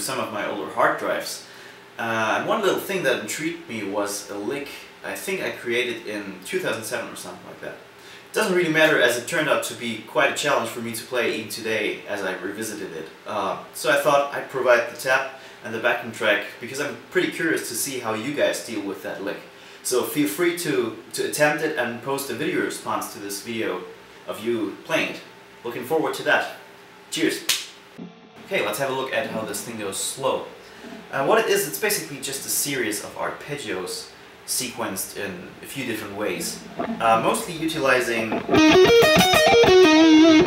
some of my older hard drives. Uh, and one little thing that intrigued me was a lick I think I created in 2007 or something like that. It doesn't really matter as it turned out to be quite a challenge for me to play even today as I revisited it. Uh, so I thought I'd provide the tap and the backing track because I'm pretty curious to see how you guys deal with that lick. So feel free to, to attempt it and post a video response to this video of you playing it. Looking forward to that. Cheers! Okay, let's have a look at how this thing goes slow. Uh, what it is, it's basically just a series of arpeggios sequenced in a few different ways. Uh, mostly utilizing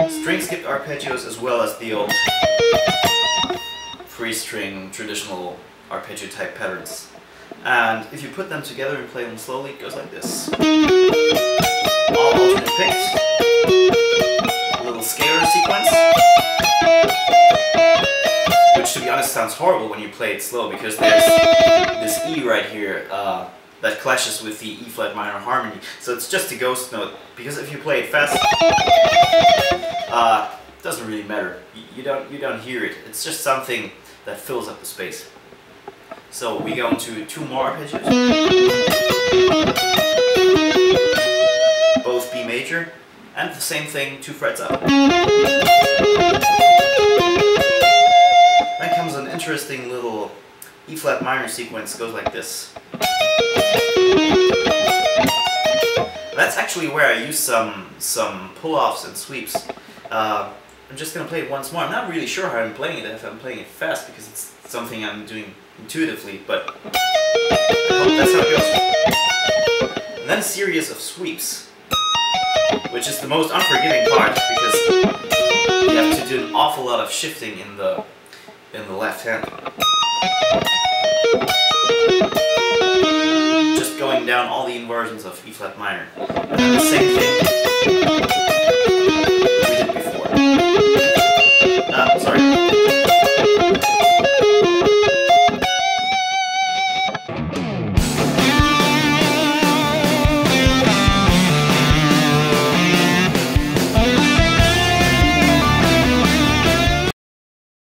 string skipped arpeggios as well as the old free string traditional arpeggio type patterns. And if you put them together and play them slowly, it goes like this. Sounds horrible when you play it slow because there's this E right here uh, that clashes with the E flat minor harmony. So it's just a ghost note because if you play it fast, uh, doesn't really matter. You, you don't you don't hear it. It's just something that fills up the space. So we go into two more arpeggios. Both B major, and the same thing, two frets up. Interesting little E flat minor sequence, goes like this. That's actually where I use some some pull-offs and sweeps. Uh, I'm just gonna play it once more. I'm not really sure how I'm playing it if I'm playing it fast because it's something I'm doing intuitively, but I hope that's how it goes. And then a series of sweeps, which is the most unforgiving part because you have to do an awful lot of shifting in the in the left hand. Just going down all the inversions of E flat minor. And the same thing